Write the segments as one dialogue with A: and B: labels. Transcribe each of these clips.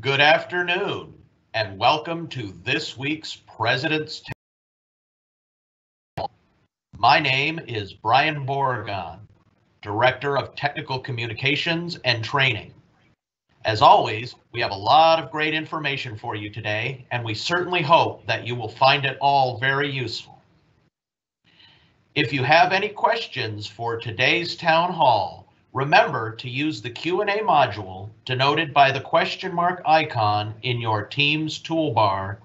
A: Good afternoon, and welcome to this week's President's Table. My name is Brian Borgon, Director of Technical Communications and Training. As always, we have a lot of great information for you today, and we certainly hope that you will find it all very useful. If you have any questions for today's town hall, Remember to use the Q&A module denoted by the question mark icon in your Teams toolbar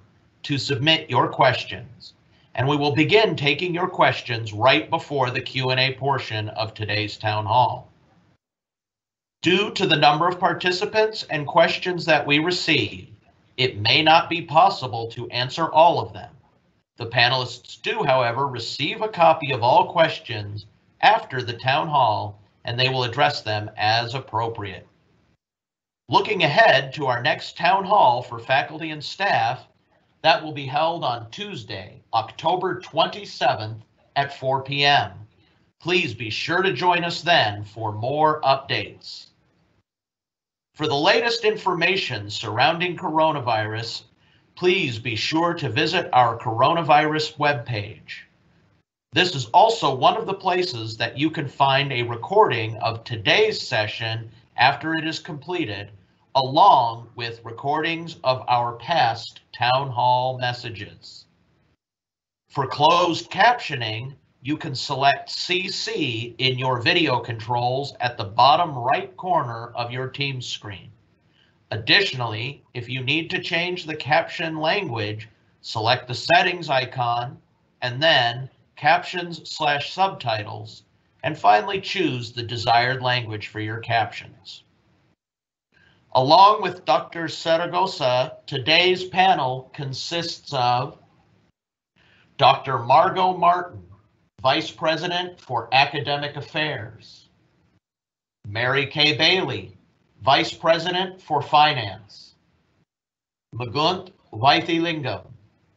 A: to submit your questions. And we will begin taking your questions right before the Q&A portion of today's town hall. Due to the number of participants and questions that we receive, it may not be possible to answer all of them. The panelists do, however, receive a copy of all questions after the town hall and they will address them as appropriate. Looking ahead to our next town hall for faculty and staff, that will be held on Tuesday, October 27th at 4 p.m. Please be sure to join us then for more updates. For the latest information surrounding coronavirus, please be sure to visit our coronavirus webpage. This is also one of the places that you can find a recording of today's session after it is completed, along with recordings of our past town hall messages. For closed captioning, you can select CC in your video controls at the bottom right corner of your Teams screen. Additionally, if you need to change the caption language, select the settings icon and then captions slash subtitles, and finally choose the desired language for your captions. Along with Dr. Zaragoza, today's panel consists of Dr. Margot Martin, Vice President for Academic Affairs, Mary Kay Bailey, Vice President for Finance, Magunt Vaithilingam,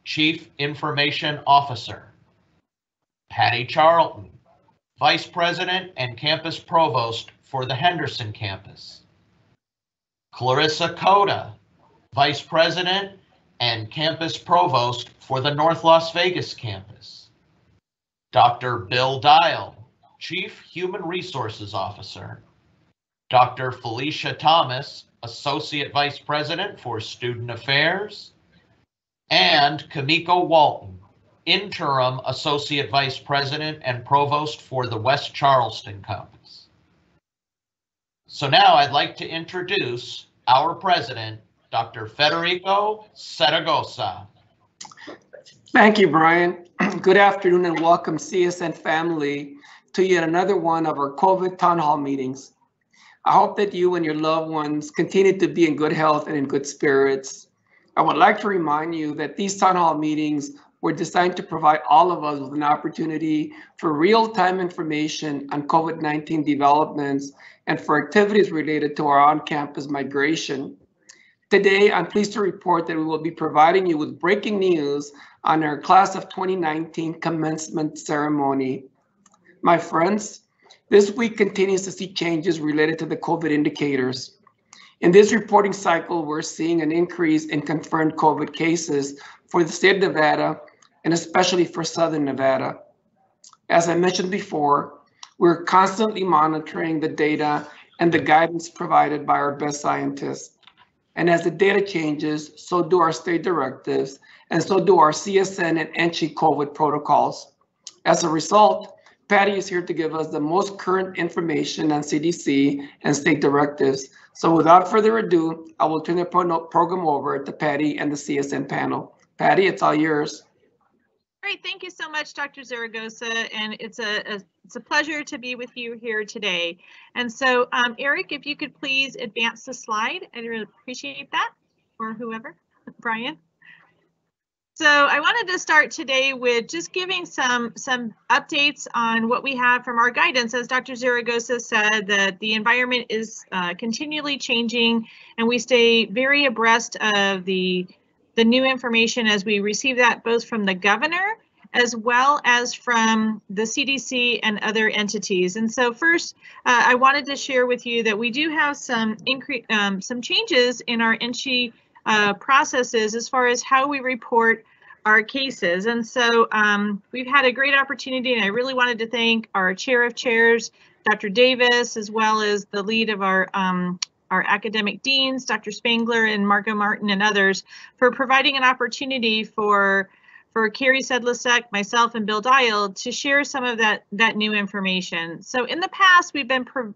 A: Chief Information Officer, Patty Charlton, Vice President and Campus Provost for the Henderson campus. Clarissa Cota, Vice President and Campus Provost for the North Las Vegas campus. Dr. Bill Dial, Chief Human Resources Officer. Dr. Felicia Thomas, Associate Vice President for Student Affairs. And Kamiko Walton, interim associate vice president and provost for the West Charleston campus. So now I'd like to introduce our president, Dr. Federico Zaragoza.
B: Thank you, Brian. Good afternoon and welcome CSN family to yet another one of our COVID town hall meetings. I hope that you and your loved ones continue to be in good health and in good spirits. I would like to remind you that these town hall meetings were designed to provide all of us with an opportunity for real-time information on COVID-19 developments and for activities related to our on-campus migration. Today, I'm pleased to report that we will be providing you with breaking news on our class of 2019 commencement ceremony. My friends, this week continues to see changes related to the COVID indicators. In this reporting cycle, we're seeing an increase in confirmed COVID cases for the state of Nevada and especially for Southern Nevada. As I mentioned before, we're constantly monitoring the data and the guidance provided by our best scientists. And as the data changes, so do our state directives, and so do our CSN and NSHE COVID protocols. As a result, Patty is here to give us the most current information on CDC and state directives. So without further ado, I will turn the program over to Patty and the CSN panel. Patty, it's all yours.
C: Great, thank you so much, Dr. Zaragoza, and it's a, a, it's a pleasure to be with you here today. And so, um, Eric, if you could please advance the slide, I'd really appreciate that, or whoever, Brian. So I wanted to start today with just giving some some updates on what we have from our guidance. As Dr. Zaragoza said, that the environment is uh, continually changing, and we stay very abreast of the the new information as we receive that both from the governor as well as from the CDC and other entities. And so first, uh, I wanted to share with you that we do have some increase, um, some changes in our NSHE uh, processes as far as how we report our cases. And so um, we've had a great opportunity and I really wanted to thank our chair of chairs, Dr. Davis, as well as the lead of our um, our academic deans, Dr. Spangler and Margot Martin and others for providing an opportunity for for Carrie Sedlicek, myself, and Bill Dial to share some of that that new information. So in the past, we've been pro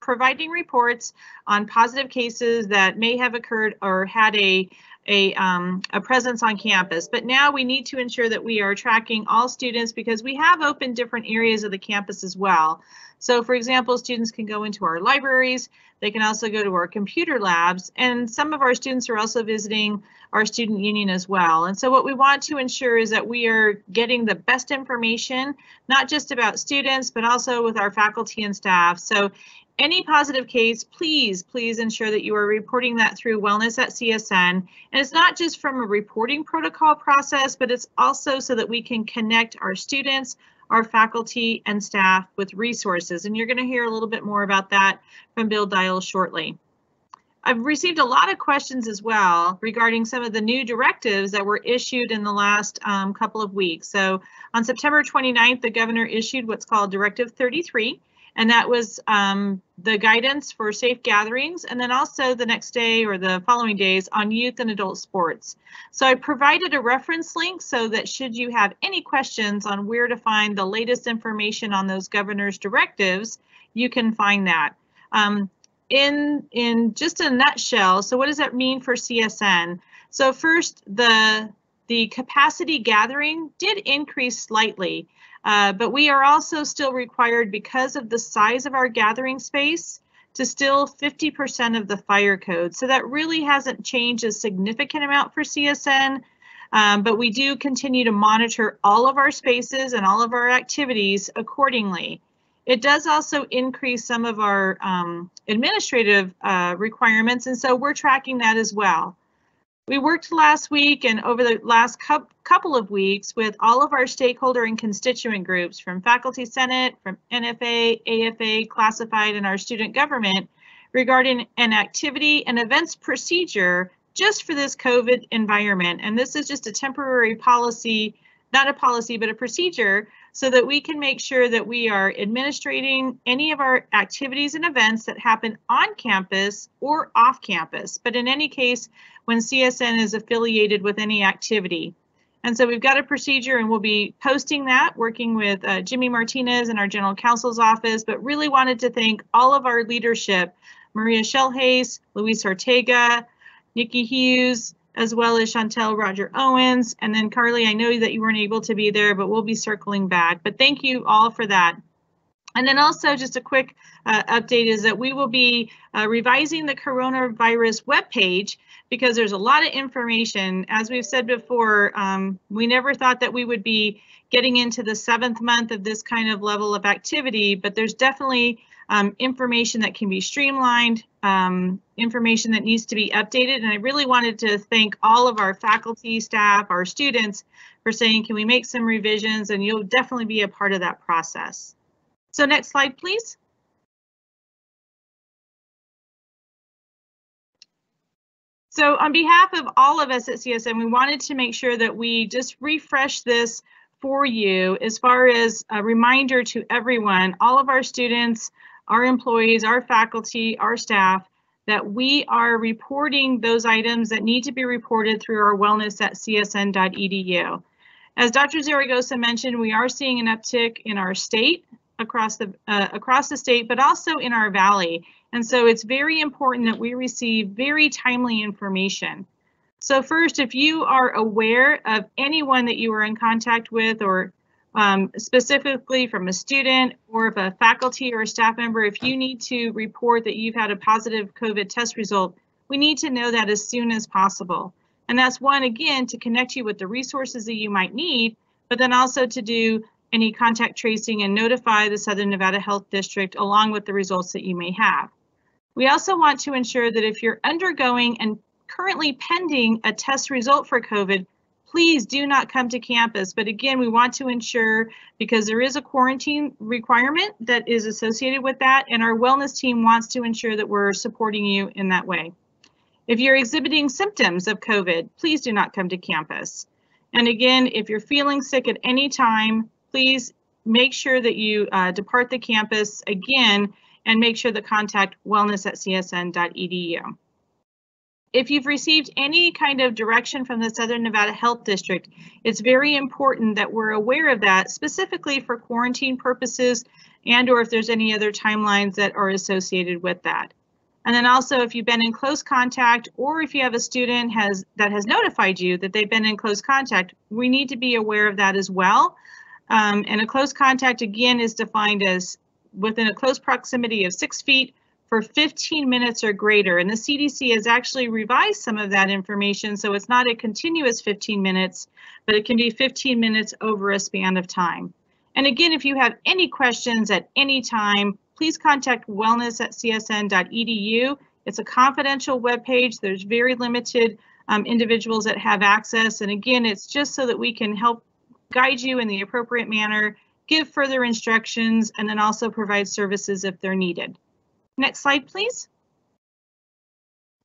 C: providing reports on positive cases that may have occurred or had a a, um, a presence on campus. But now we need to ensure that we are tracking all students because we have opened different areas of the campus as well. So for example, students can go into our libraries, they can also go to our computer labs, and some of our students are also visiting our student union as well. And so what we want to ensure is that we are getting the best information, not just about students, but also with our faculty and staff. So any positive case, please, please ensure that you are reporting that through Wellness at CSN. And it's not just from a reporting protocol process, but it's also so that we can connect our students, our faculty and staff with resources. And you're going to hear a little bit more about that from Bill Dial shortly. I've received a lot of questions as well regarding some of the new directives that were issued in the last um, couple of weeks. So on September 29th, the governor issued what's called Directive 33 and that was um, the guidance for safe gatherings and then also the next day or the following days on youth and adult sports. So I provided a reference link so that should you have any questions on where to find the latest information on those governor's directives, you can find that. Um, in, in just a nutshell, so what does that mean for CSN? So first, the, the capacity gathering did increase slightly. Uh, but we are also still required because of the size of our gathering space to still 50% of the fire code. So that really hasn't changed a significant amount for CSN, um, but we do continue to monitor all of our spaces and all of our activities accordingly. It does also increase some of our um, administrative uh, requirements, and so we're tracking that as well. We worked last week and over the last couple of weeks with all of our stakeholder and constituent groups from Faculty Senate, from NFA, AFA, Classified, and our student government regarding an activity and events procedure just for this COVID environment. And this is just a temporary policy, not a policy, but a procedure so that we can make sure that we are administrating any of our activities and events that happen on campus or off campus. But in any case, when CSN is affiliated with any activity. And so we've got a procedure and we'll be posting that, working with uh, Jimmy Martinez and our general counsel's office, but really wanted to thank all of our leadership, Maria Shellhays, Luis Ortega, Nikki Hughes, as well as Chantel Roger Owens. And then Carly, I know that you weren't able to be there, but we'll be circling back. But thank you all for that. And then also just a quick uh, update is that we will be uh, revising the coronavirus webpage because there's a lot of information. As we've said before, um, we never thought that we would be getting into the seventh month of this kind of level of activity, but there's definitely um, information that can be streamlined, um, information that needs to be updated. And I really wanted to thank all of our faculty, staff, our students for saying, can we make some revisions? And you'll definitely be a part of that process. So next slide, please. So on behalf of all of us at CSN, we wanted to make sure that we just refresh this for you as far as a reminder to everyone, all of our students, our employees, our faculty, our staff, that we are reporting those items that need to be reported through our wellness at csn.edu. As Dr. Zaragoza mentioned, we are seeing an uptick in our state across the uh, across the state, but also in our valley. And so it's very important that we receive very timely information. So first, if you are aware of anyone that you are in contact with or um, specifically from a student or if a faculty or a staff member, if you need to report that you've had a positive COVID test result, we need to know that as soon as possible. And that's one, again, to connect you with the resources that you might need, but then also to do any contact tracing and notify the Southern Nevada Health District along with the results that you may have. We also want to ensure that if you're undergoing and currently pending a test result for COVID, please do not come to campus. But again, we want to ensure because there is a quarantine requirement that is associated with that, and our wellness team wants to ensure that we're supporting you in that way. If you're exhibiting symptoms of COVID, please do not come to campus. And again, if you're feeling sick at any time, please make sure that you uh, depart the campus again and make sure to contact wellness at csn.edu. If you've received any kind of direction from the Southern Nevada Health District, it's very important that we're aware of that specifically for quarantine purposes and or if there's any other timelines that are associated with that. And then also if you've been in close contact or if you have a student has that has notified you that they've been in close contact, we need to be aware of that as well. Um, and a close contact again is defined as within a close proximity of six feet for 15 minutes or greater. And the CDC has actually revised some of that information, so it's not a continuous 15 minutes, but it can be 15 minutes over a span of time. And again, if you have any questions at any time, please contact wellness at csn.edu. It's a confidential webpage. There's very limited um, individuals that have access. And again, it's just so that we can help guide you in the appropriate manner, give further instructions, and then also provide services if they're needed. Next slide, please.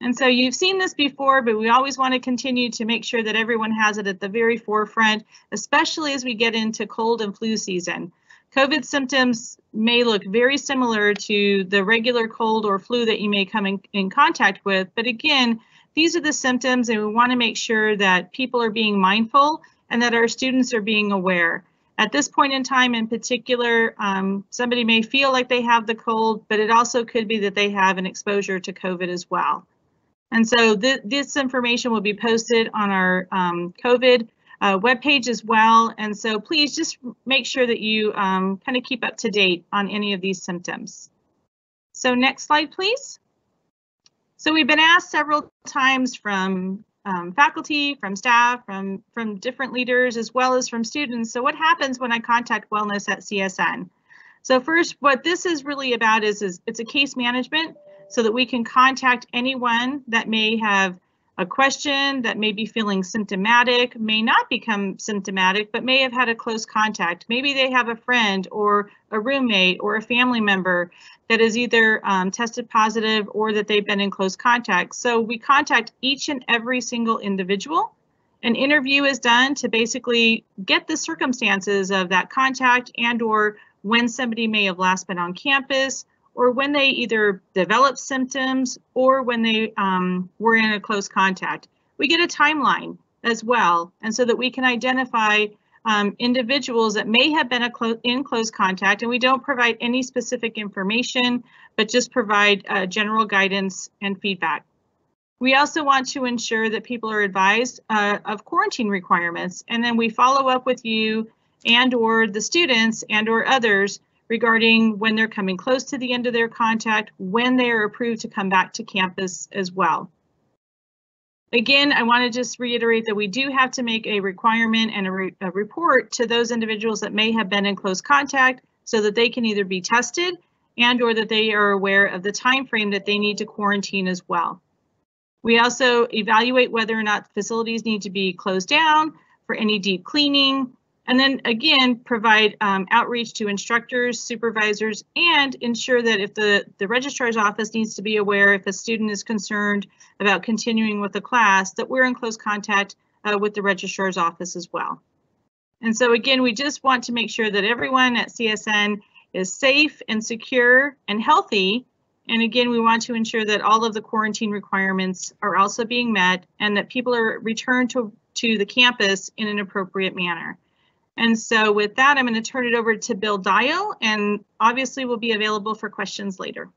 C: And so you've seen this before, but we always want to continue to make sure that everyone has it at the very forefront, especially as we get into cold and flu season. COVID symptoms may look very similar to the regular cold or flu that you may come in, in contact with, but again, these are the symptoms and we want to make sure that people are being mindful and that our students are being aware. At this point in time in particular, um, somebody may feel like they have the cold, but it also could be that they have an exposure to COVID as well. And so th this information will be posted on our um, COVID uh, webpage as well. And so please just make sure that you um, kind of keep up to date on any of these symptoms. So next slide, please. So we've been asked several times from um, faculty, from staff, from, from different leaders, as well as from students. So what happens when I contact wellness at CSN? So first, what this is really about is, is it's a case management so that we can contact anyone that may have a question that may be feeling symptomatic, may not become symptomatic, but may have had a close contact. Maybe they have a friend or a roommate or a family member that is either um, tested positive or that they've been in close contact. So we contact each and every single individual. An interview is done to basically get the circumstances of that contact and or when somebody may have last been on campus, or when they either develop symptoms or when they um, were in a close contact. We get a timeline as well, and so that we can identify um, individuals that may have been clo in close contact, and we don't provide any specific information, but just provide uh, general guidance and feedback. We also want to ensure that people are advised uh, of quarantine requirements, and then we follow up with you and or the students and or others regarding when they're coming close to the end of their contact, when they are approved to come back to campus as well. Again, I want to just reiterate that we do have to make a requirement and a, re a, report to those individuals that may have been in close contact so that they can either be tested and or that they are aware of the time frame that they need to quarantine as well. We also evaluate whether or not facilities need to be closed down for any deep cleaning, and then again, provide um, outreach to instructors, supervisors, and ensure that if the, the registrar's office needs to be aware if a student is concerned about continuing with the class, that we're in close contact uh, with the registrar's office as well. And so again, we just want to make sure that everyone at CSN is safe and secure and healthy. And again, we want to ensure that all of the quarantine requirements are also being met and that people are returned to, to the campus in an appropriate manner. And so with that, I'm going to turn it over to Bill Dial and obviously we'll be available for questions later.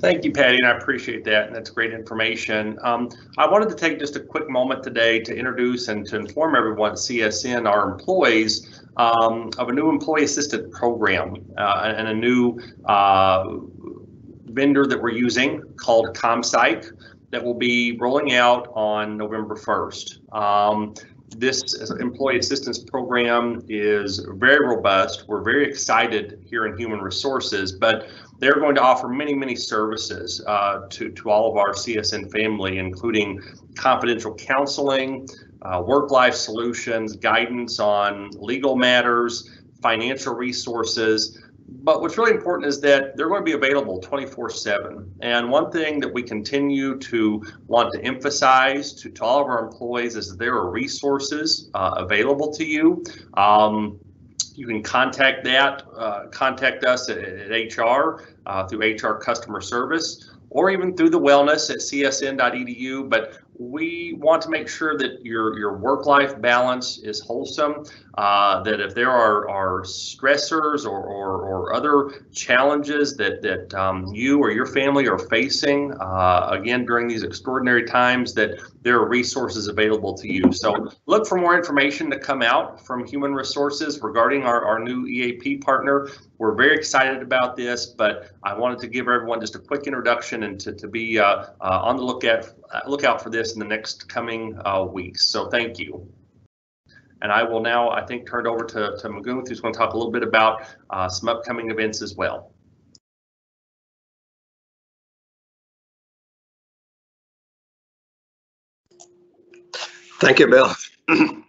D: Thank you, Patty, and I appreciate that. And that's great information. Um, I wanted to take just a quick moment today to introduce and to inform everyone at CSN, our employees, um, of a new employee assistant program uh, and a new uh, vendor that we're using called ComPsych that will be rolling out on November 1st. Um, this employee assistance program is very robust. We're very excited here in Human Resources, but they're going to offer many, many services uh, to, to all of our CSN family, including confidential counseling, uh, work-life solutions, guidance on legal matters, financial resources. But what's really important is that they're going to be available 24 7. And one thing that we continue to want to emphasize to, to all of our employees is that there are resources uh, available to you. Um, you can contact that, uh, contact us at, at HR uh, through HR customer service or even through the wellness at csn.edu. But we want to make sure that your your work-life balance is wholesome. Uh, that if there are, are stressors or, or, or other challenges that that um, you or your family are facing, uh, again during these extraordinary times, that there are resources available to you. So look for more information to come out from Human Resources regarding our, our new EAP partner. We're very excited about this, but I wanted to give everyone just a quick introduction and to, to be uh, uh, on the lookout lookout for this in the next coming uh, weeks. So thank you. And I will now, I think, turn it over to, to Magoon, who's going to talk a little bit about uh, some upcoming events as well.
E: Thank you, Bill. um,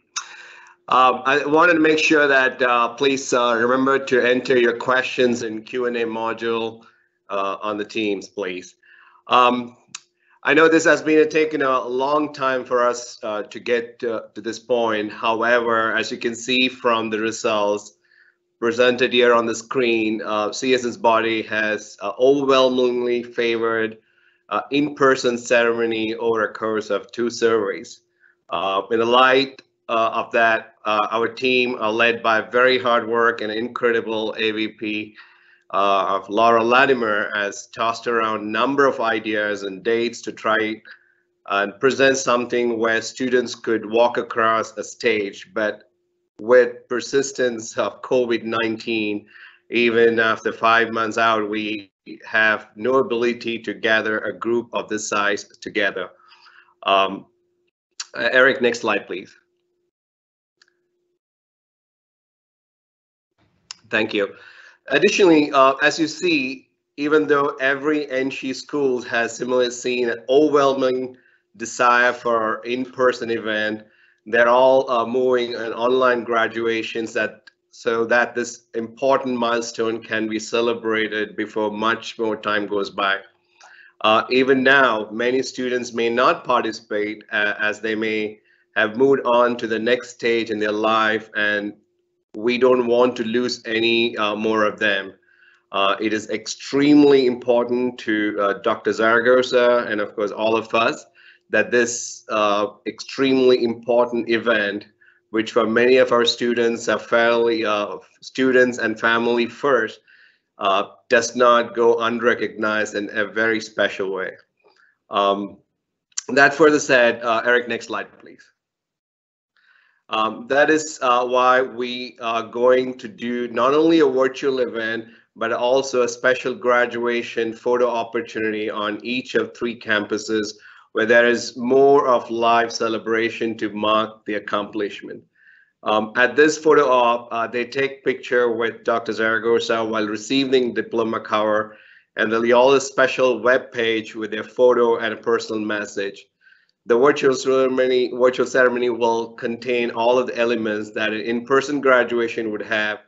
E: I wanted to make sure that uh, please uh, remember to enter your questions in Q&A module uh, on the Teams, please. Um, I know this has been taken a long time for us uh, to get to, to this point. However, as you can see from the results presented here on the screen, uh, CSN's body has uh, overwhelmingly favored uh, in-person ceremony over a course of two surveys. Uh, in the light uh, of that, our team, led by very hard work and incredible AVP, uh, of Laura Latimer has tossed around a number of ideas and dates to try and present something where students could walk across a stage, but with persistence of COVID-19, even after five months out, we have no ability to gather a group of this size together. Um, Eric, next slide, please. Thank you. Additionally, uh, as you see, even though every NSHE school has similarly seen an overwhelming desire for in-person event, they're all uh, moving on online graduations that so that this important milestone can be celebrated before much more time goes by. Uh, even now, many students may not participate uh, as they may have moved on to the next stage in their life and we don't want to lose any uh, more of them. Uh, it is extremely important to uh, Dr. Zaragoza and of course all of us that this uh, extremely important event, which for many of our students are fairly uh, students and family first, uh, does not go unrecognized in a very special way. Um, that further said, Eric, next slide, please. Um, that is uh, why we are going to do not only a virtual event, but also a special graduation photo opportunity on each of three campuses where there is more of live celebration to mark the accomplishment. Um, at this photo op, uh, they take picture with Dr. Zaragoza while receiving diploma cover and the Loyola special web page with their photo and a personal message. The virtual ceremony, virtual ceremony will contain all of the elements that an in-person graduation would have,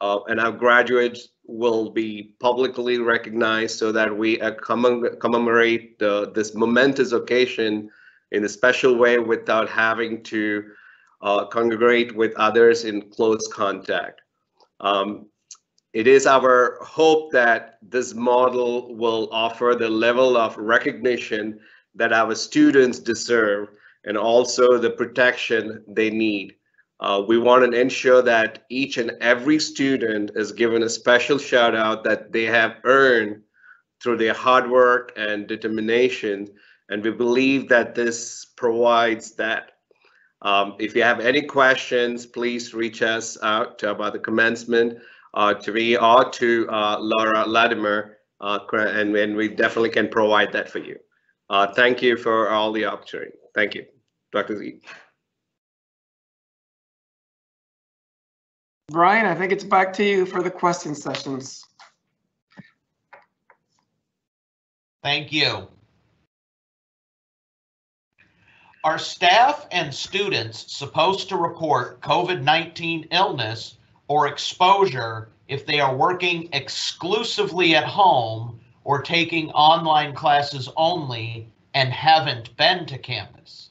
E: uh, and our graduates will be publicly recognized so that we uh, commemorate this momentous occasion in a special way without having to uh, congregate with others in close contact. Um, it is our hope that this model will offer the level of recognition that our students deserve and also the protection they need. Uh, we want to ensure that each and every student is given a special shout out that they have earned through their hard work and determination. And we believe that this provides that. Um, if you have any questions, please reach us out about the commencement uh, to me or to uh, Laura Latimer, uh, and, and we definitely can provide that for you. Uh, thank you for all the opportunity. Thank you, Dr. Z.
B: Brian, I think it's back to you for the question sessions.
A: Thank you. Are staff and students supposed to report COVID-19 illness or exposure if they are working exclusively at home or taking online classes only and haven't been to campus?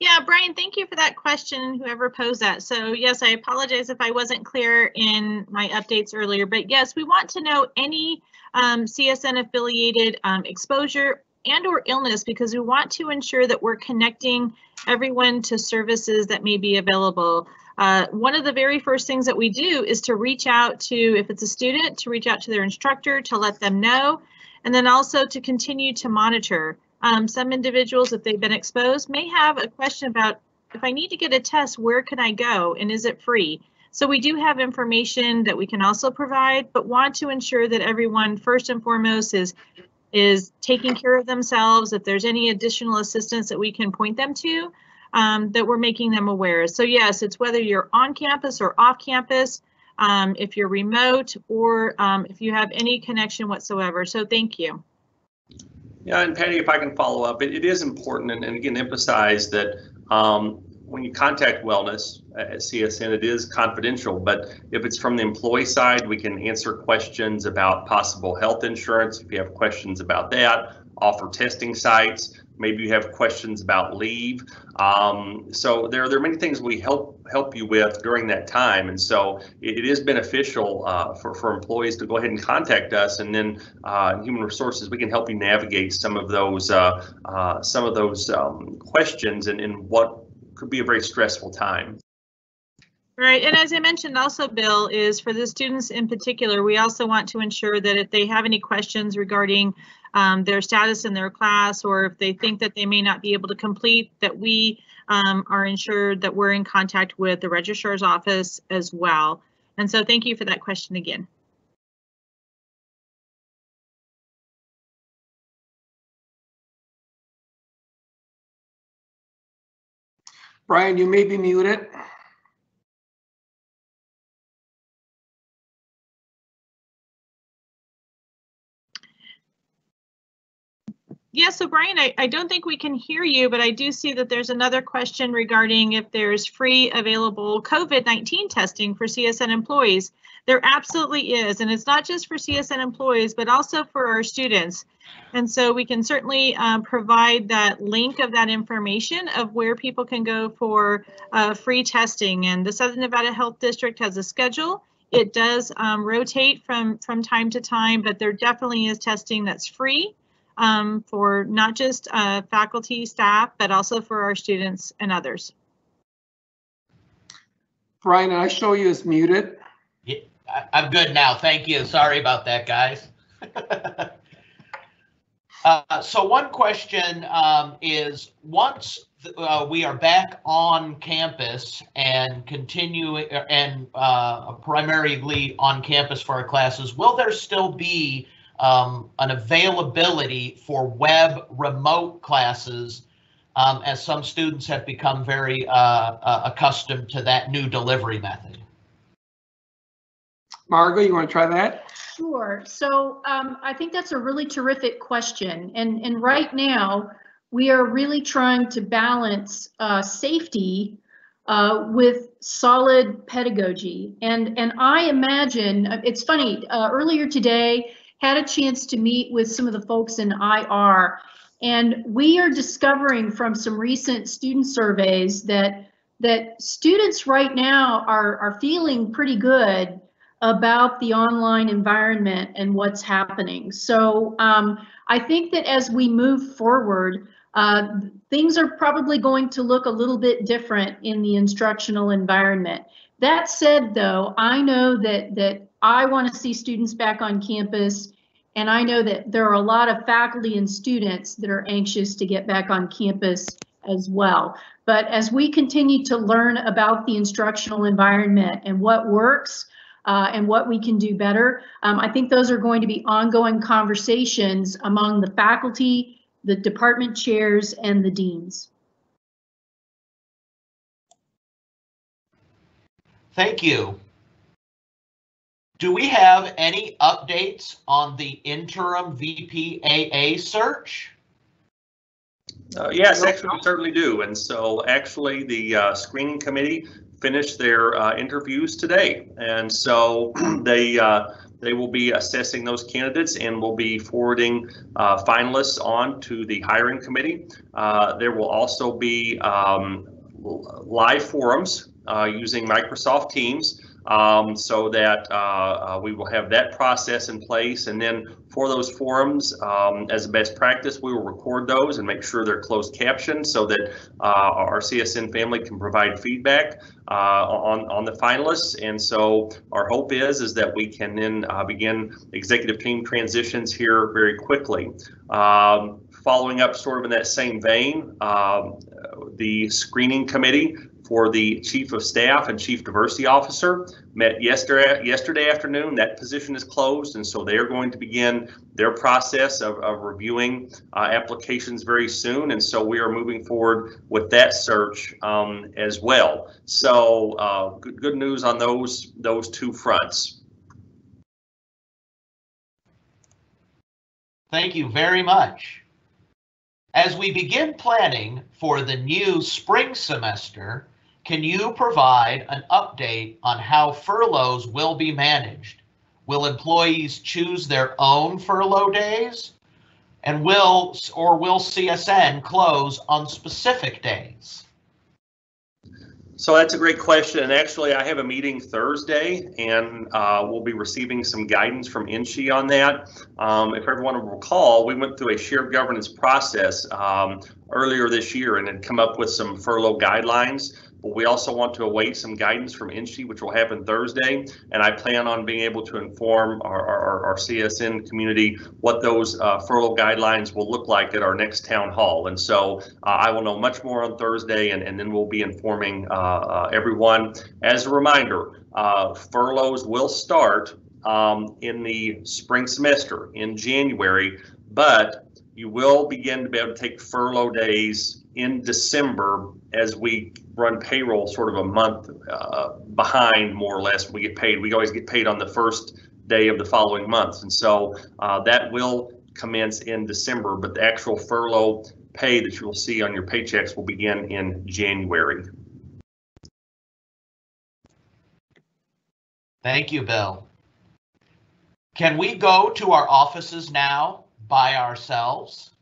C: Yeah, Brian, thank you for that question, whoever posed that. So yes, I apologize if I wasn't clear in my updates earlier, but yes, we want to know any um, CSN affiliated um, exposure and or illness because we want to ensure that we're connecting everyone to services that may be available. Uh, one of the very first things that we do is to reach out to, if it's a student, to reach out to their instructor to let them know, and then also to continue to monitor. Um, some individuals, if they've been exposed, may have a question about if I need to get a test, where can I go and is it free? So we do have information that we can also provide, but want to ensure that everyone first and foremost is is taking care of themselves. If there's any additional assistance that we can point them to, um, that we're making them aware. So yes, it's whether you're on campus or off campus, um, if you're remote, or um, if you have any connection whatsoever. So thank you.
D: Yeah, and Patty, if I can follow up, it, it is important and, and again emphasize that um, when you contact wellness at CSN, it is confidential, but if it's from the employee side, we can answer questions about possible health insurance. If you have questions about that, offer testing sites, maybe you have questions about leave. Um, so there, there are many things we help help you with during that time. And so it, it is beneficial uh, for, for employees to go ahead and contact us and then uh, human resources, we can help you navigate some of those uh, uh some of those um, questions and, and what could be a very stressful time.
C: Right, and as I mentioned also, Bill, is for the students in particular, we also want to ensure that if they have any questions regarding um, their status in their class, or if they think that they may not be able to complete, that we um, are ensured that we're in contact with the registrar's office as well. And so thank you for that question again.
B: Brian, you may be muted.
C: Yeah, so Brian, I, I don't think we can hear you, but I do see that there's another question regarding if there's free available COVID-19 testing for CSN employees. There absolutely is, and it's not just for CSN employees, but also for our students. And so we can certainly um, provide that link of that information of where people can go for uh, free testing. And the Southern Nevada Health District has a schedule. It does um, rotate from, from time to time, but there definitely is testing that's free um, for not just uh, faculty, staff, but also for our students and others.
B: Brian, I show you as muted.
A: Yeah, I'm good now. Thank you. Sorry about that, guys. uh, so one question um, is once uh, we are back on campus and continue and uh, primarily on campus for our classes, will there still be um, an availability for web remote classes um, as some students have become very uh, uh, accustomed to that new delivery method.
B: Margot, you want to try that?
F: Sure. So um, I think that's a really terrific question. And, and right now, we are really trying to balance uh, safety uh, with solid pedagogy. And, and I imagine, uh, it's funny, uh, earlier today, had a chance to meet with some of the folks in IR, and we are discovering from some recent student surveys that that students right now are, are feeling pretty good about the online environment and what's happening. So um, I think that as we move forward, uh, things are probably going to look a little bit different in the instructional environment. That said, though, I know that that I want to see students back on campus. And I know that there are a lot of faculty and students that are anxious to get back on campus as well. But as we continue to learn about the instructional environment and what works uh, and what we can do better, um, I think those are going to be ongoing conversations among the faculty, the department chairs, and the deans.
A: Thank you. Do we have any updates on the interim VPAA search?
D: Uh, yes, actually, we certainly do. And so actually, the uh, screening committee finished their uh, interviews today. And so they uh, they will be assessing those candidates and will be forwarding uh, finalists on to the hiring committee. Uh, there will also be um, live forums using Microsoft Teams um, so that uh, uh, we will have that process in place. And then for those forums, um, as a best practice, we will record those and make sure they're closed captioned so that uh, our CSN family can provide feedback uh, on, on the finalists. And so our hope is, is that we can then uh, begin executive team transitions here very quickly. Um, following up sort of in that same vein, um, the screening committee for the chief of staff and chief diversity officer. Met yesterday yesterday afternoon that position is closed and so they're going to begin their process of, of reviewing uh, applications very soon and so we are moving forward with that search um, as well. So uh, good, good news on those those two fronts.
A: Thank you very much. As we begin planning for the new spring semester can you provide an update on how furloughs will be managed? Will employees choose their own furlough days? And will or will CSN close on specific days?
D: So that's a great question. And actually, I have a meeting Thursday, and uh, we'll be receiving some guidance from NSHE on that. Um, if everyone will recall, we went through a shared governance process um, earlier this year and had come up with some furlough guidelines. But we also want to await some guidance from NSHE, which will happen Thursday. And I plan on being able to inform our, our, our CSN community what those uh, furlough guidelines will look like at our next town hall. And so uh, I will know much more on Thursday, and, and then we'll be informing uh, uh everyone. As a reminder, uh, furloughs will start um, in the spring semester in January, but you will begin to be able to take furlough days in December as we run payroll sort of a month uh, behind more or less we get paid. We always get paid on the first day of the following month. And so uh, that will commence in December, but the actual furlough pay that you will see on your paychecks will begin in January.
A: Thank you, Bill. Can we go to our offices now by ourselves?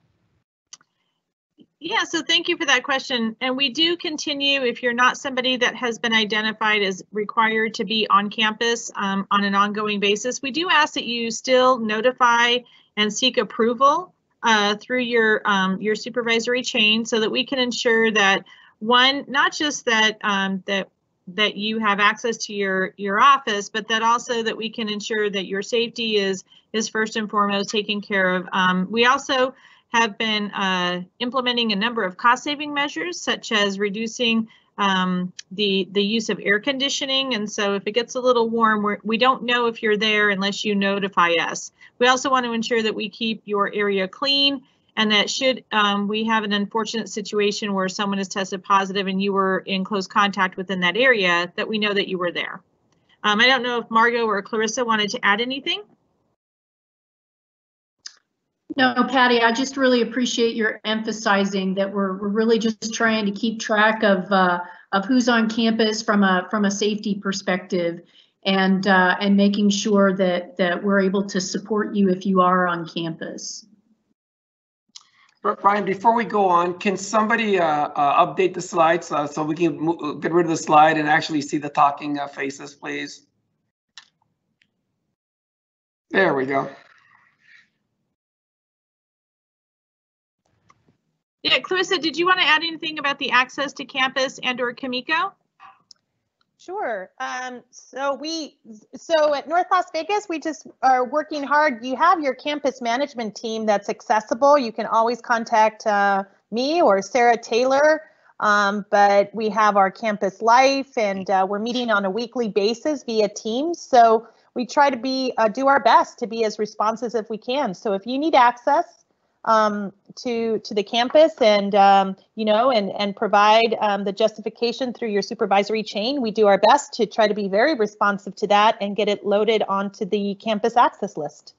C: Yeah, so thank you for that question. And we do continue, if you're not somebody that has been identified as required to be on campus um, on an ongoing basis, we do ask that you still notify and seek approval uh, through your um, your supervisory chain so that we can ensure that one, not just that um, that that you have access to your your office, but that also that we can ensure that your safety is is first and foremost taken care of. Um, we also have been uh, implementing a number of cost saving measures, such as reducing um, the the use of air conditioning. And so if it gets a little warm, we're, we don't know if you're there unless you notify us. We also want to ensure that we keep your area clean and that should um, we have an unfortunate situation where someone is tested positive and you were in close contact within that area, that we know that you were there. Um, I don't know if Margot or Clarissa wanted to add anything.
F: No, Patty, I just really appreciate your emphasizing that we're, we're really just trying to keep track of uh, of who's on campus from a from a safety perspective and uh, and making sure that that we're able to support you if you are on campus.
B: Brian, before we go on, can somebody uh, uh, update the slides uh, so we can get rid of the slide and actually see the talking uh, faces, please? There we go.
C: Yeah, Clarissa, did you want to add anything about the access to campus and or Kimiko?
G: Sure. Um, so we, so at North Las Vegas, we just are working hard. You have your campus management team that's accessible. You can always contact uh, me or Sarah Taylor. Um, but we have our campus life and uh, we're meeting on a weekly basis via Teams. So we try to be, uh, do our best to be as responsive as we can. So if you need access, um, to to the campus and um, you know and and provide um, the justification through your supervisory chain. We do our best to try to be very responsive to that and get it loaded onto the campus access list.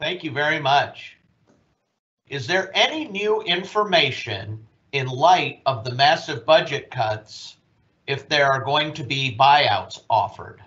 A: Thank you very much. Is there any new information in light of the massive budget cuts if there are going to be buyouts offered?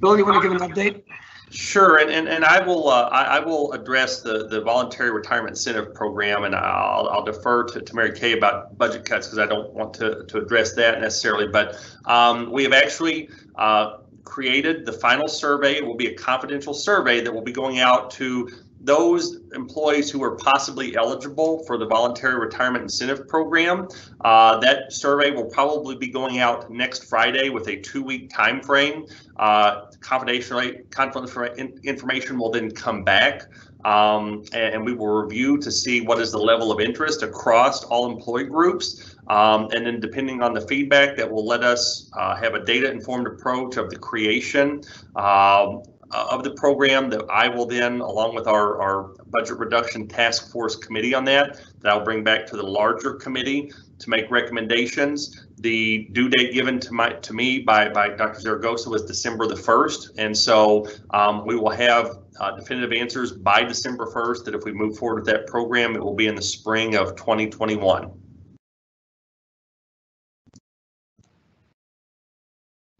B: Bill, you want to give an update?
D: Sure, and, and, and I will uh, I, I will address the, the voluntary retirement incentive program, and I'll, I'll defer to, to Mary Kay about budget cuts because I don't want to, to address that necessarily. But um, we have actually uh, created the final survey. It will be a confidential survey that will be going out to those employees who are possibly eligible for the voluntary retirement incentive program. Uh, that survey will probably be going out next Friday with a two-week time frame. Uh, confidential, information will then come back um, and we will review to see what is the level of interest across all employee groups. Um, and then depending on the feedback that will let us uh, have a data informed approach of the creation um, uh, of the program that I will then, along with our, our budget reduction task force committee on that, that I'll bring back to the larger committee to make recommendations. The due date given to my to me by by Dr. Zaragoza was December the 1st, and so um, we will have uh, definitive answers by December 1st. That if we move forward with that program, it will be in the spring of 2021.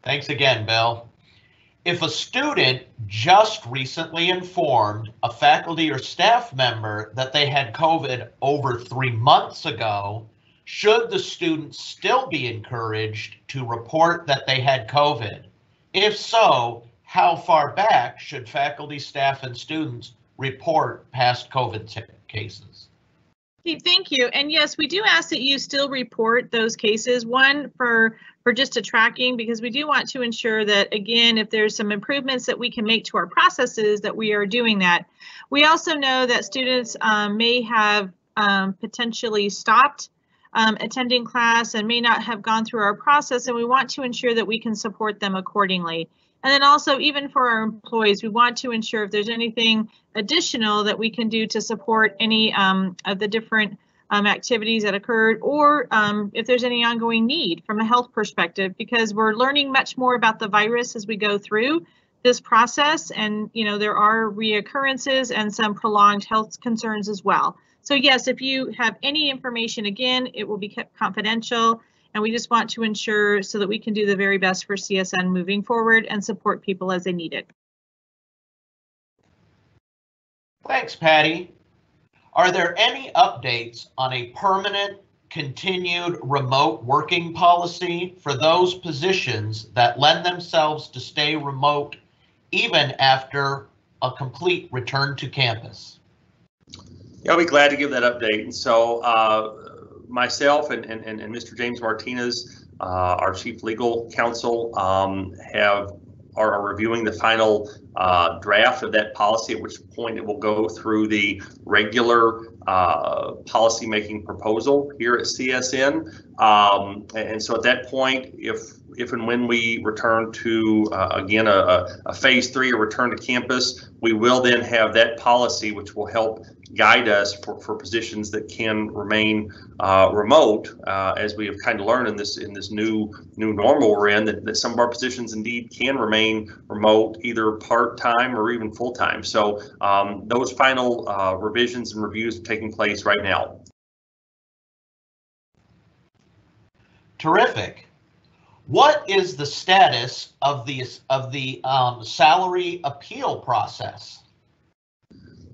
A: Thanks again, Bill. If a student just recently informed a faculty or staff member that they had COVID over three months ago, should the student still be encouraged to report that they had COVID? If so, how far back should faculty, staff, and students report past COVID cases?
C: Okay, thank you. And yes, we do ask that you still report those cases. One for for just a tracking because we do want to ensure that again, if there's some improvements that we can make to our processes, that we are doing that. We also know that students um, may have um, potentially stopped um, attending class and may not have gone through our process, and we want to ensure that we can support them accordingly. And then also, even for our employees, we want to ensure if there's anything additional that we can do to support any um, of the different um, activities that occurred, or um, if there's any ongoing need from a health perspective, because we're learning much more about the virus as we go through this process. And, you know, there are reoccurrences and some prolonged health concerns as well. So yes, if you have any information, again, it will be kept confidential. And we just want to ensure so that we can do the very best for CSN moving forward and support people as they need it.
A: Thanks, Patty. Are there any updates on a permanent continued remote working policy for those positions that lend themselves to stay remote even after a complete return to campus?
D: Yeah, I'll be glad to give that update. And so uh, myself and, and, and Mr. James Martinez, uh, our chief legal counsel, um, have are, reviewing the final uh, draft of that policy, at which point it will go through the regular uh, policy making proposal here at CSN. Um, and so at that point, if if and when we return to uh, again a, a, phase three or return to campus, we will then have that policy which will help guide us for, for positions that can remain uh, remote, uh, as we have kind of learned in this in this new new normal we're in, that, that some of our positions indeed can remain remote, either part time or even full time. So um, those final uh, revisions and reviews are taking place right now.
A: Terrific. What is the status of the of the um, salary appeal process?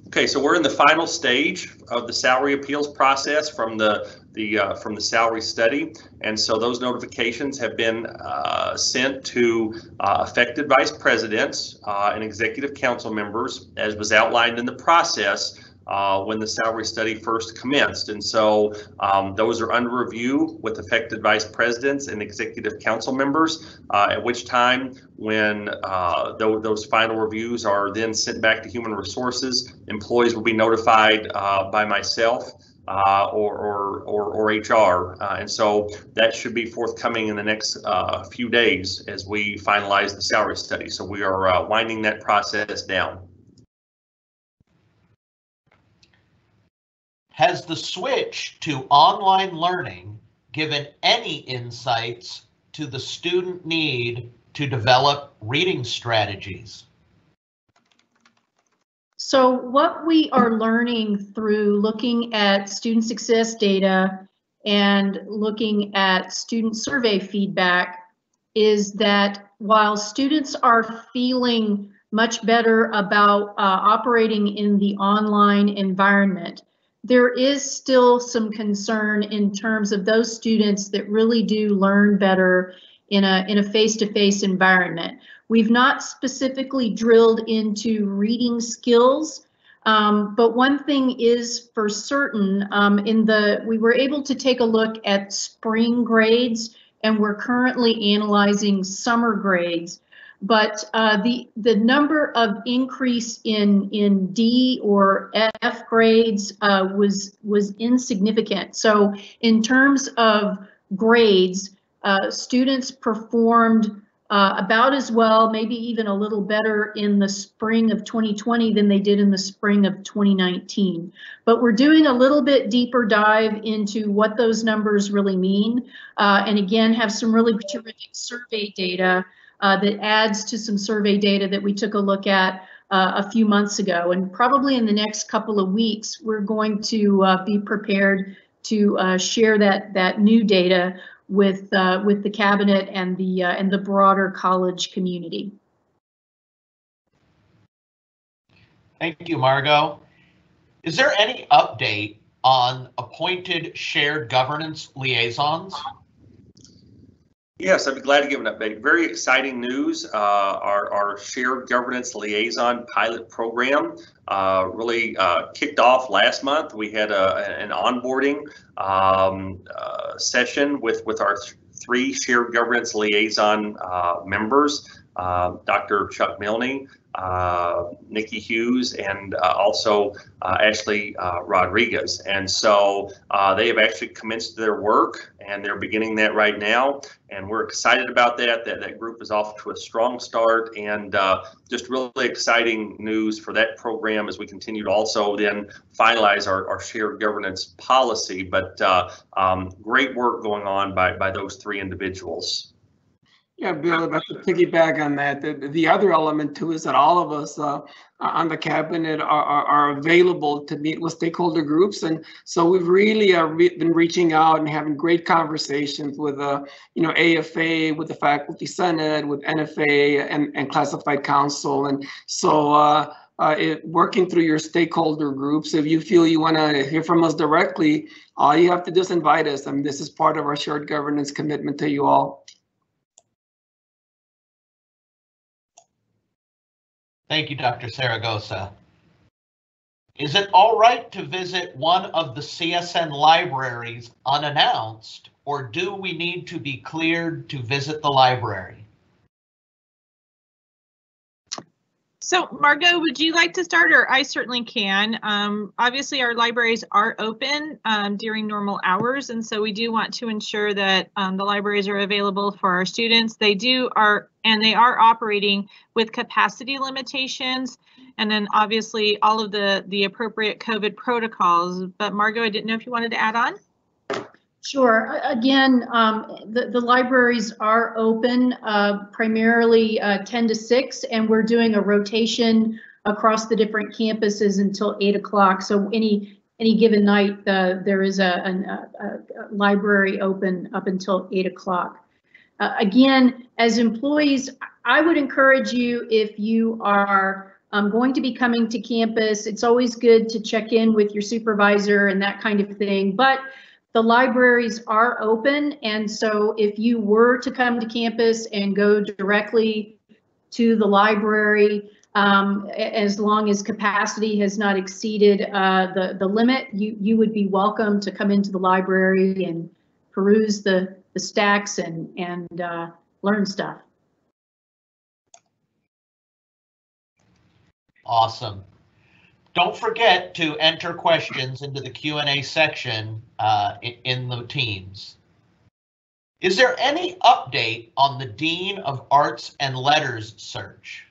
D: Okay, so we're in the final stage of the salary appeals process from the the uh, from the salary study, and so those notifications have been uh, sent to uh, affected vice presidents uh, and executive council members, as was outlined in the process uh, when the salary study first commenced. And so um, those are under review with affected vice presidents and executive council members, uh, at which time when uh, th those final reviews are then sent back to human resources, employees will be notified uh, by myself uh, or, or, or, or, HR. Uh, and so that should be forthcoming in the next uh, few days as we finalize the salary study. So we are uh, winding that process down.
A: Has the switch to online learning given any insights to the student need to develop reading strategies?
F: So what we are learning through looking at student success data and looking at student survey feedback is that while students are feeling much better about uh, operating in the online environment, there is still some concern in terms of those students that really do learn better in a in a face-to-face environment. We've not specifically drilled into reading skills, um, but one thing is for certain, um, in the we were able to take a look at spring grades and we're currently analyzing summer grades. But uh, the the number of increase in in D or F grades uh, was was insignificant. So in terms of grades, uh, students performed uh, about as well, maybe even a little better in the spring of 2020 than they did in the spring of 2019. But we're doing a little bit deeper dive into what those numbers really mean. Uh, and again, have some really terrific survey data uh, that adds to some survey data that we took a look at uh, a few months ago. And probably in the next couple of weeks, we're going to uh, be prepared to uh, share that, that new data with uh, with the cabinet and the uh, and the broader college community.
A: Thank you, Margot. Is there any update on appointed shared governance liaisons?
D: Yes, I'd be glad to give an update. Very exciting news. Uh, our, our shared governance liaison pilot program uh, really uh, kicked off last month. We had a, an onboarding um, uh, session with, with our th three shared governance liaison uh, members, uh, Dr. Chuck Milne, uh, Nikki Hughes and uh, also Ashley Rodriguez. And so they have actually commenced their work and they're beginning that right now. And we're excited about that. That, that group is off to a strong start and just really exciting news for that program as we continue to also then finalize our, our shared governance policy. But um, great work going on by, by those three individuals.
B: Yeah, Bill, about to piggyback on that, the, the other element too is that all of us uh, on the cabinet are, are, are, available to meet with stakeholder groups. And so we've really uh, re been reaching out and having great conversations with, uh, you know, AFA, with the Faculty Senate, with NFA and, and Classified Council. And so uh, uh, it, working through your stakeholder groups, if you feel you want to hear from us directly, all you have to do is invite us. I mean, this is part of our shared governance commitment to you all.
A: Thank you, Dr. Zaragoza. Is it all right to visit one of the CSN libraries unannounced, or do we need to be cleared to visit the library?
C: So Margot, would you like to start or I certainly can. Um, obviously our libraries are open um, during normal hours and so we do want to ensure that um, the libraries are available for our students. They do are and they are operating with capacity limitations and then obviously all of the the appropriate COVID protocols. But Margot, I didn't know if you wanted to add on.
F: Sure. Again, um, the, the libraries are open uh, primarily uh, 10 to 6, and we're doing a rotation across the different campuses until 8 o'clock. So any any given night, uh, there is a, a, a, library open up until 8 o'clock. Uh, again, as employees, I would encourage you if you are um, going to be coming to campus, it's always good to check in with your supervisor and that kind of thing. But the libraries are open, and so if you were to come to campus and go directly to the library, um, as long as capacity has not exceeded uh, the, the limit, you, you would be welcome to come into the library and peruse the, the stacks and, and uh, learn stuff.
A: Awesome. Don't forget to enter questions into the Q&A section uh, in the Teams. Is there any update on the Dean of Arts and Letters search?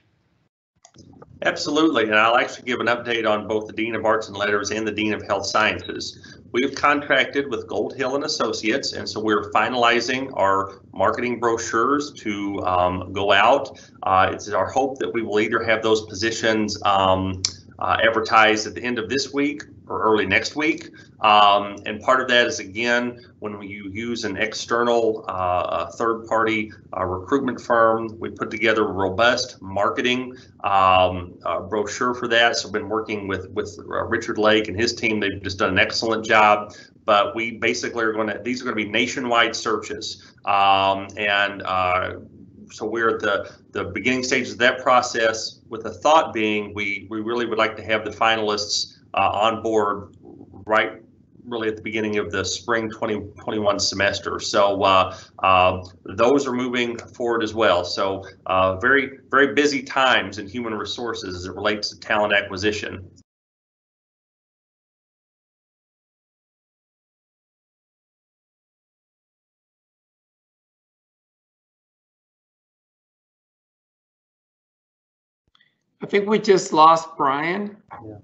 D: Absolutely, and I'll actually give an update on both the Dean of Arts and Letters and the Dean of Health Sciences. We've contracted with Gold Hill and Associates, and so we're finalizing our marketing brochures to um, go out. Uh, it's our hope that we will either have those positions um, uh, advertised at the end of this week or early next week. Um, and part of that is again, when you use an external uh, third party uh, recruitment firm, we put together a robust marketing um, uh, brochure for that. So I've been working with, with uh, Richard Lake and his team. They've just done an excellent job. But we basically are going to, these are going to be nationwide searches. Um, and uh, so we're at the, the beginning stages of that process with the thought being we, we really would like to have the finalists uh, on board right really at the beginning of the spring 2021 semester. So uh, uh, those are moving forward as well. So uh, very, very busy times in human resources as it relates to talent acquisition.
B: I think we just lost Brian.
D: Yeah.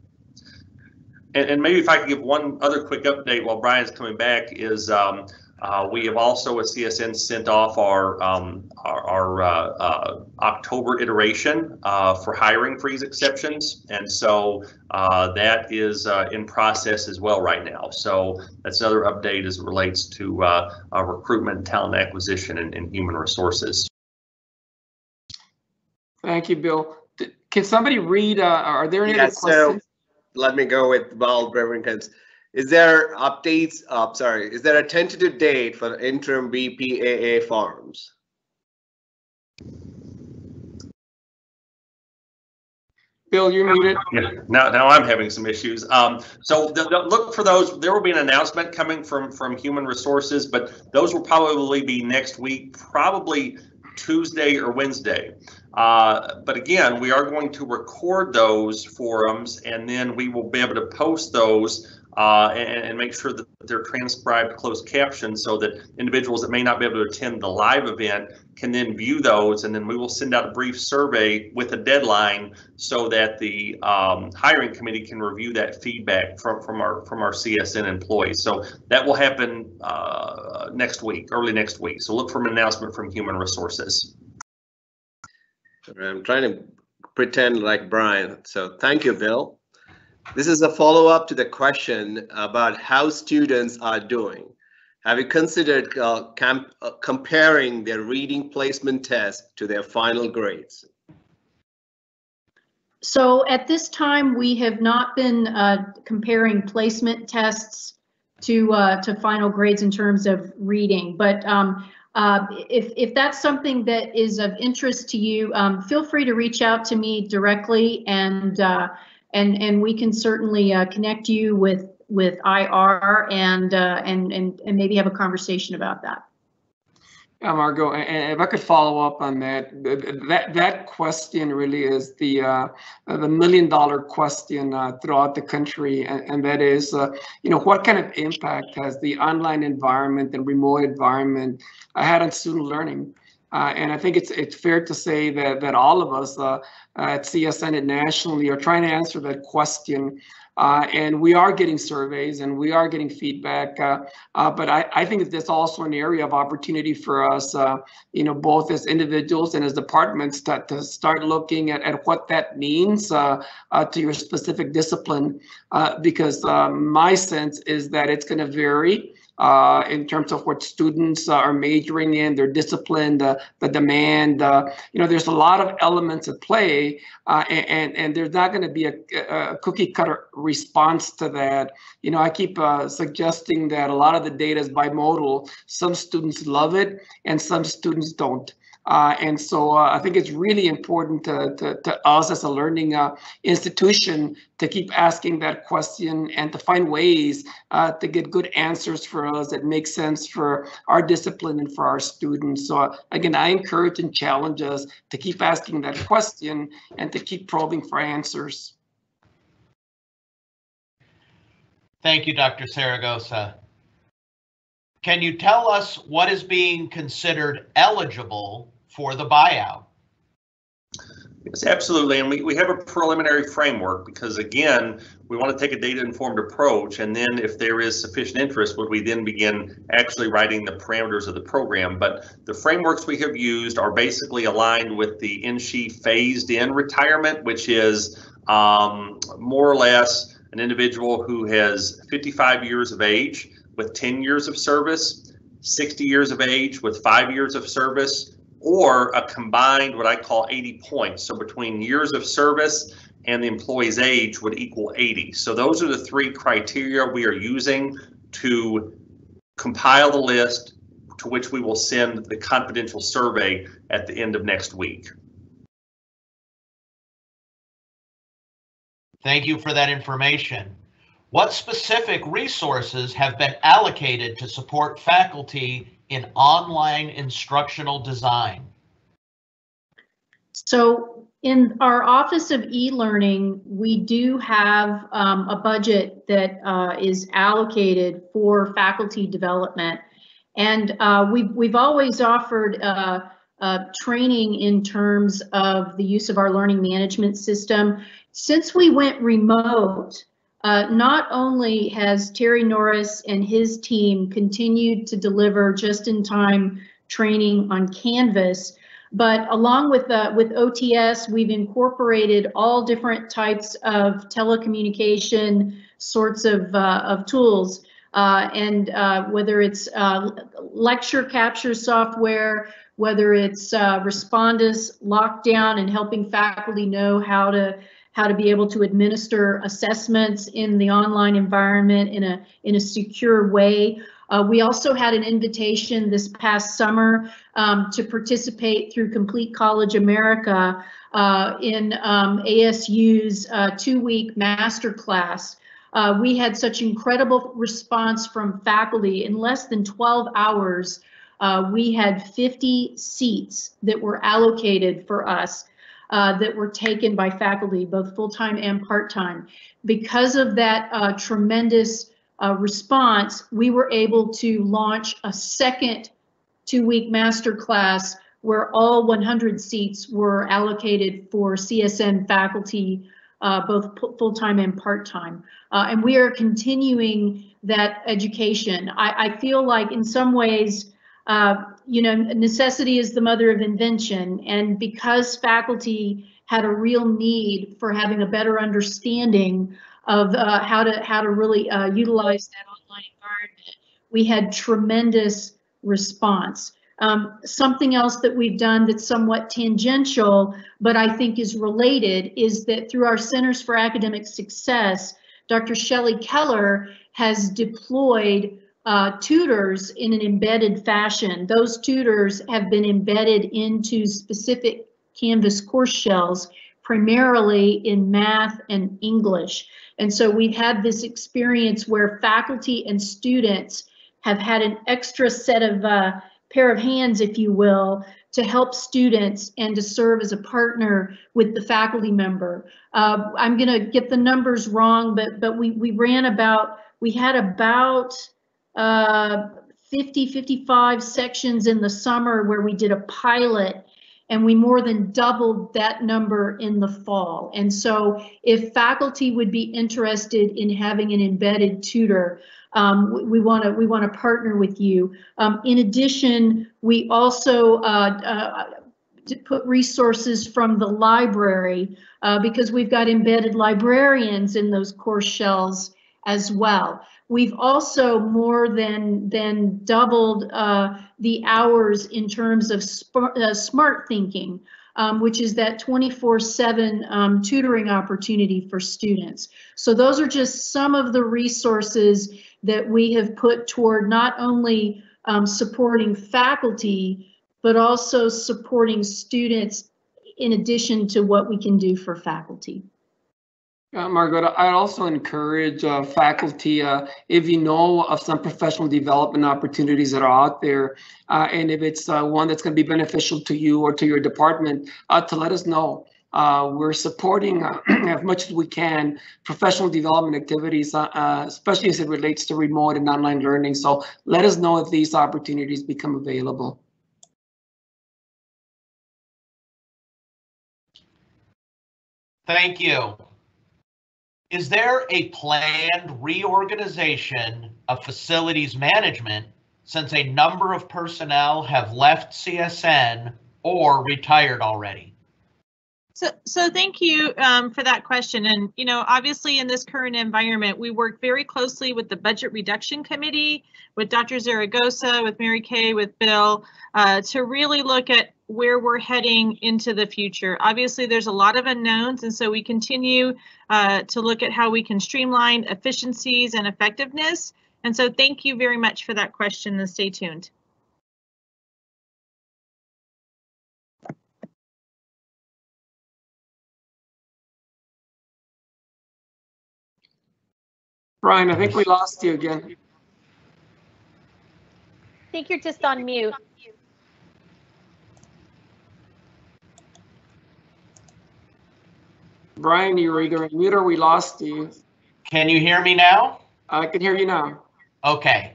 D: And, and, maybe if I could give one other quick update while Brian's coming back is um, uh, we have also at CSN sent off our um, our, our uh, uh, October iteration uh, for hiring freeze exceptions, and so uh, that is uh, in process as well right now. So that's another update as it relates to recruitment, talent acquisition, and, and human resources.
B: Thank you, Bill. Can somebody read? are there any yeah, other questions?
E: So let me go with Val Breverington's. Is there updates? Uh, sorry, is there a tentative date for the interim VPAA forms?
B: Bill, you're muted.
D: Yeah, now, now I'm having some issues. Um, so the, the, look for those. There will be an announcement coming from from Human Resources, but those will probably be next week, probably Tuesday or Wednesday. Uh, but again, we are going to record those forums and then we will be able to post those uh, and, and, make sure that they're transcribed closed caption so that individuals that may not be able to attend the live event can then view those and then we will send out a brief survey with a deadline so that the um, hiring committee can review that feedback from, from our from our CSN employees. So that will happen uh, next week, early next week. So look for an announcement from Human Resources.
E: I'm trying to pretend like Brian. So thank you, Bill. This is a follow-up to the question about how students are doing. Have you considered uh, uh, comparing their reading placement test to their final grades?
F: So at this time, we have not been uh, comparing placement tests to uh, to final grades in terms of reading, but um, uh, if, if that's something that is of interest to you, um, feel free to reach out to me directly and uh, and and we can certainly uh, connect you with with IR and uh, and and and maybe have a conversation about that.
B: Yeah, Margot, and if I could follow up on that, that that question really is the uh, the million dollar question uh, throughout the country, and, and that is, uh, you know, what kind of impact has the online environment and remote environment uh, had on student learning? Uh, and I think it's it's fair to say that that all of us uh, at CSN and nationally are trying to answer that question uh, and we are getting surveys and we are getting feedback. Uh, uh, but I, I think that's also an area of opportunity for us, uh, you know, both as individuals and as departments to, to start looking at, at what that means uh, uh, to your specific discipline. because my sense is that it's going to vary uh, in terms of what students uh, are majoring in, their discipline, the, the demand. Uh, you know, there's a lot of elements at play, uh, and, and there's not going to be a, a, cookie cutter response to that. You know, I keep uh, suggesting that a lot of the data is bimodal. Some students love it, and some students don't. Uh, and so uh, I think it's really important to, to, to us as a learning uh, institution to keep asking that question and to find ways uh, to get good answers for us that make sense for our discipline and for our students. So again, I encourage and challenge us to keep asking that question and to keep probing for answers.
A: Thank you, Dr. Zaragoza. Can you tell us what is being considered eligible for the buyout?
D: Yes, absolutely. And we, we have a preliminary framework because again, we want to take a data informed approach. And then if there is sufficient interest, would we then begin actually writing the parameters of the program? But the frameworks we have used are basically aligned with the NSHE phased in retirement, which is um, more or less an individual who has 55 years of age with 10 years of service, 60 years of age with five years of service, or a combined what I call 80 points. So between years of service and the employee's age would equal 80. So those are the three criteria we are using to compile the list to which we will send the confidential survey at the end of next week.
A: Thank you for that information. What specific resources have been allocated to support faculty in online instructional design?
F: So in our Office of E-Learning, we do have um, a budget that uh, is allocated for faculty development. And uh, we've, we've always offered uh, uh training in terms of the use of our learning management system. Since we went remote, uh, not only has Terry Norris and his team continued to deliver just-in-time training on Canvas, but along with uh, with OTS, we've incorporated all different types of telecommunication sorts of, uh, of tools. Uh, and uh, whether it's uh, lecture capture software, whether it's Respondus lockdown and helping faculty know how to how to be able to administer assessments in the online environment in a, in a secure way. Uh, we also had an invitation this past summer um, to participate through Complete College America uh, in um, ASU's uh, two-week masterclass. Uh, we had such incredible response from faculty in less than 12 hours. Uh, we had 50 seats that were allocated for us uh, that were taken by faculty, both full-time and part-time. Because of that uh, tremendous uh, response, we were able to launch a second two-week master class where all 100 seats were allocated for CSN faculty, uh, both full-time and part-time. Uh, and we are continuing that education. I, I feel like in some ways, uh, you know, necessity is the mother of invention. And because faculty had a real need for having a better understanding of uh, how to how to really uh, utilize that online environment, we had tremendous response. Um, something else that we've done that's somewhat tangential, but I think is related, is that through our Centers for Academic Success, Dr. Shelley Keller has deployed uh, tutors in an embedded fashion. Those tutors have been embedded into specific Canvas course shells, primarily in math and English. And so we've had this experience where faculty and students have had an extra set of uh, pair of hands, if you will, to help students and to serve as a partner with the faculty member. Uh, I'm going to get the numbers wrong, but but we we ran about we had about uh, 50, 55 sections in the summer where we did a pilot and we more than doubled that number in the fall. And so if faculty would be interested in having an embedded tutor, um, we want to we want to partner with you. Um, in addition, we also uh, uh, put resources from the library uh, because we've got embedded librarians in those course shells as well. We've also more than than doubled uh, the hours in terms of sp uh, Smarthinking, um, which is that 24/7 um, tutoring opportunity for students. So those are just some of the resources that we have put toward not only um, supporting faculty, but also supporting students in addition to what we can do for faculty.
B: Uh, Margaret, I also encourage uh, faculty, uh, if you know of some professional development opportunities that are out there, uh, and if it's uh, one that's going to be beneficial to you or to your department, uh, to let us know. we're supporting as much as we can professional development activities, especially as it relates to remote and online learning. So let us know if these opportunities become available.
A: Thank you. Is there a planned reorganization of facilities management since a number of personnel have left CSN or retired already?
C: So, so thank you um, for that question. And, you know, obviously in this current environment, we work very closely with the Budget Reduction Committee, with Dr. Zaragoza, with Mary Kay, with Bill, uh, to really look at where we're heading into the future. Obviously, there's a lot of unknowns, and so we continue uh, to look at how we can streamline efficiencies and effectiveness. And so thank you very much for that question and stay tuned.
B: Brian, I think we lost you again.
G: I think you're just on mute.
B: Brian, you were either on mute or we lost you.
A: Can you hear me now?
B: I can hear you now.
A: Okay.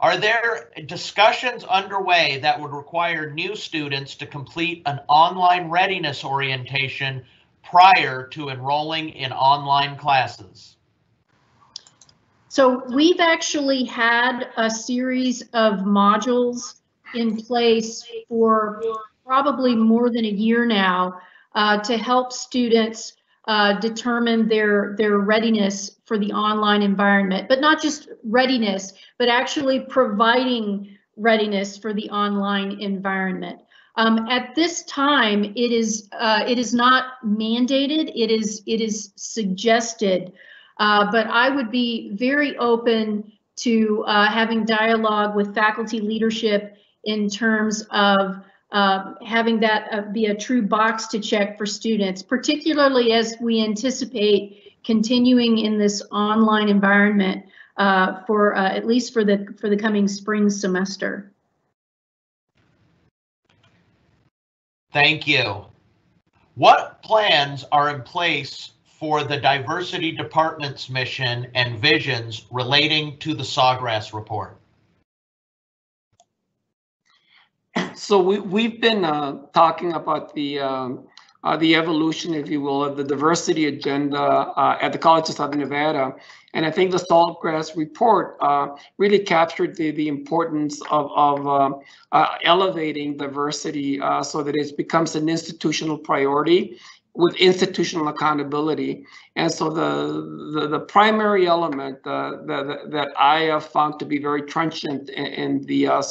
A: Are there discussions underway that would require new students to complete an online readiness orientation prior to enrolling in online classes?
F: So we've actually had a series of modules in place for probably more than a year now uh, to help students uh, determine their their readiness for the online environment, but not just readiness, but actually providing readiness for the online environment. Um, at this time, it is uh, it is not mandated. It is it is suggested, uh, but I would be very open to uh, having dialogue with faculty leadership in terms of uh, having that uh, be a true box to check for students, particularly as we anticipate continuing in this online environment uh, for uh, at least for the for the coming spring semester.
A: Thank you. What plans are in place for the diversity department's mission and visions relating to the Sawgrass report?
B: So we, we've been uh, talking about the um, uh, the evolution, if you will, of the diversity agenda uh, at the College of Southern Nevada. And I think the Saltgrass report uh, really captured the, the importance of, of uh, uh, elevating diversity so that it becomes an institutional priority with institutional accountability. And so the the, the primary element uh, that, that I have found to be very trenchant in, in the uh,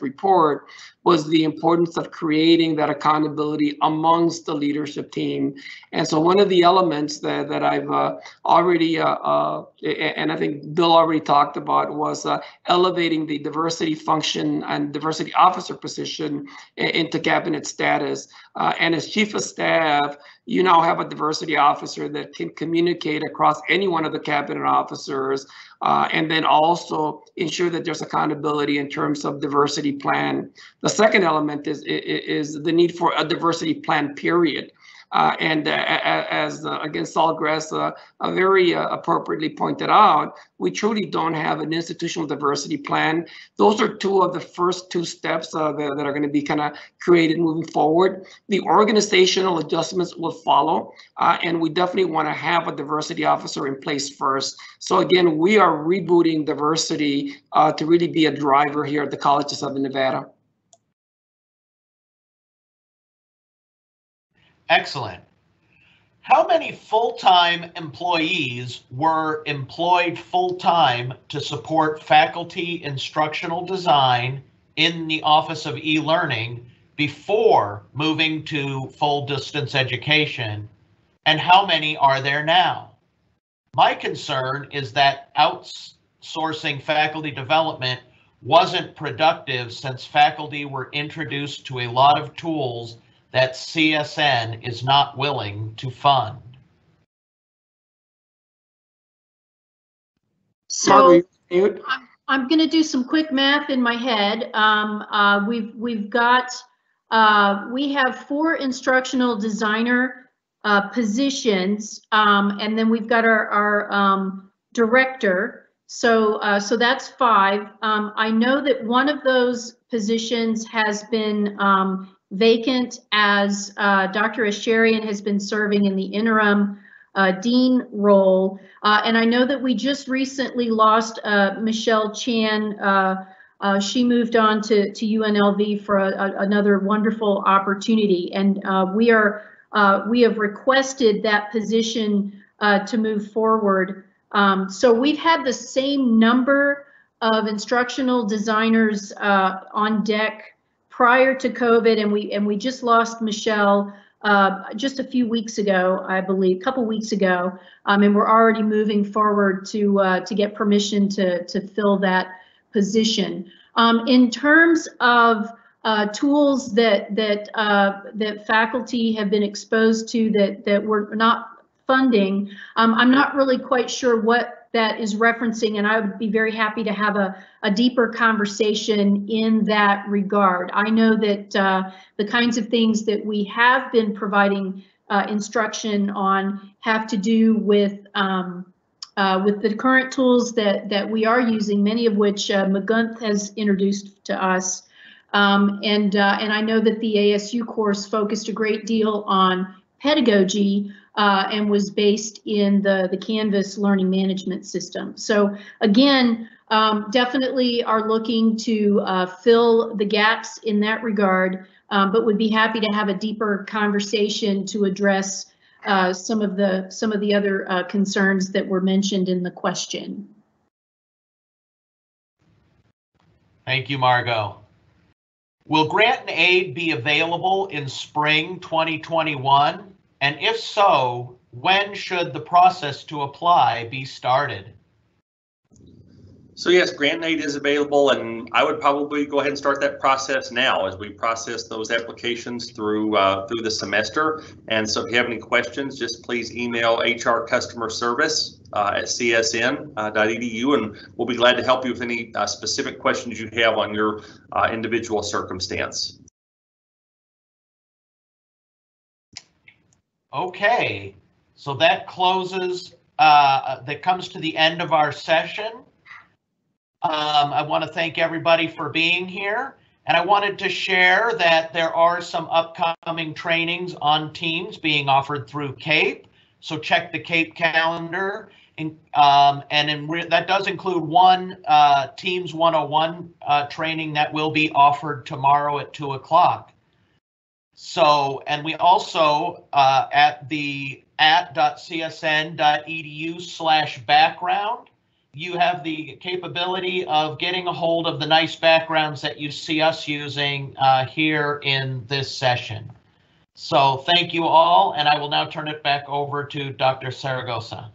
B: report was the importance of creating that accountability amongst the leadership team. And so one of the elements that, that I've uh, already, uh, uh, and I think Bill already talked about was uh, elevating the diversity function and diversity officer position into cabinet status. And as chief of staff, you now have a diversity officer that can communicate across any one of the cabinet officers uh, and then also ensure that there's accountability in terms of diversity plan. The second element is, is the need for a diversity plan period. Uh, and uh, as uh, again Saltgrass uh, very uh, appropriately pointed out, we truly don't have an institutional diversity plan. Those are two of the first two steps uh, that, that, are going to be kind of created moving forward. The organizational adjustments will follow, and we definitely want to have a diversity officer in place first. So again, we are rebooting diversity to really be a driver here at the College of Nevada.
A: Excellent. How many full-time employees were employed full-time to support faculty instructional design in the Office of E-Learning before moving to full distance education? And how many are there now? My concern is that outsourcing faculty development wasn't productive since faculty were introduced to a lot of tools that CSN is not willing to fund.
F: So I'm, I'm going to do some quick math in my head. Um, uh, we've we've got uh, we have four instructional designer uh, positions, um, and then we've got our our um, director. So uh, so that's five. Um, I know that one of those positions has been um, vacant as uh, Dr. Asharian has been serving in the interim uh, dean role. Uh, and I know that we just recently lost uh, Michelle Chan. Uh, she moved on to, to UNLV for a, a, another wonderful opportunity. And we are we have requested that position to move forward. Um, so we've had the same number of instructional designers on deck prior to COVID, and we and we just lost Michelle uh, just a few weeks ago, I believe, a couple weeks ago, um, and we're already moving forward to uh, to get permission to to fill that position. Um, in terms of uh, tools that that uh, that faculty have been exposed to that that we're not funding, um, I'm not really quite sure what that is referencing, and I would be very happy to have a, a deeper conversation in that regard. I know that uh, the kinds of things that we have been providing uh, instruction on have to do with um, uh, with the current tools that that we are using, many of which uh, has introduced to us. Um, and uh, and I know that the ASU course focused a great deal on pedagogy uh, and was based in the the Canvas learning management system. So again, um, definitely are looking to uh, fill the gaps in that regard, um, but would be happy to have a deeper conversation to address uh, some of the some of the other uh, concerns that were mentioned in the question.
A: Thank you, Margot. Will grant and aid be available in spring 2021? And if so, when should the process to apply be started?
D: So yes, grant aid is available and I would probably go ahead and start that process now as we process those applications through uh, through the semester. And so if you have any questions, just please email HR customer service uh, at csn.edu uh, and we'll be glad to help you with any uh, specific questions you have on your uh, individual circumstance.
A: Okay, so that closes, uh, that comes to the end of our session. Um, I want to thank everybody for being here. And I wanted to share that there are some upcoming trainings on Teams being offered through CAPE. So check the CAPE calendar. In, um, and in that does include one uh, Teams 101 uh, training that will be offered tomorrow at 2 o'clock. So, and we also uh, at the at.csn.edu slash background you have the capability of getting a hold of the nice backgrounds that you see us using uh, here in this session. So thank you all, and I will now turn it back over to Dr. Zaragoza.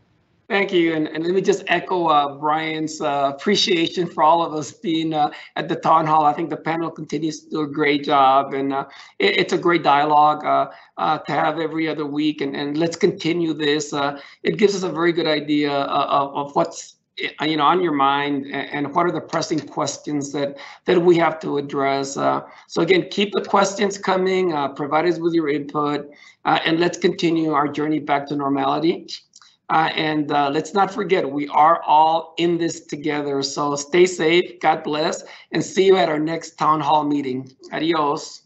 B: Thank you, and, and let me just echo uh, Brian's uh, appreciation for all of us being uh, at the town hall. I think the panel continues to do a great job, and uh, it, it's a great dialogue uh, uh, to have every other week, and, and let's continue this. it gives us a very good idea of, of what's you know on your mind and what are the pressing questions that that we have to address uh, so again keep the questions coming uh, provide us with your input uh, and let's continue our journey back to normality uh, and uh, let's not forget we are all in this together. So stay safe. God bless. And see you at our next town hall meeting. Adios